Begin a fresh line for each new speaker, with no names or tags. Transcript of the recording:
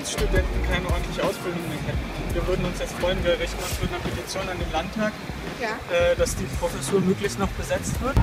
Kunststudenten keine ordentliche Ausbildung mehr hätten. Wir würden uns jetzt freuen, wir richten uns mit einer Petition an den Landtag,
Ja.
äh, dass die Professur möglichst noch besetzt wird.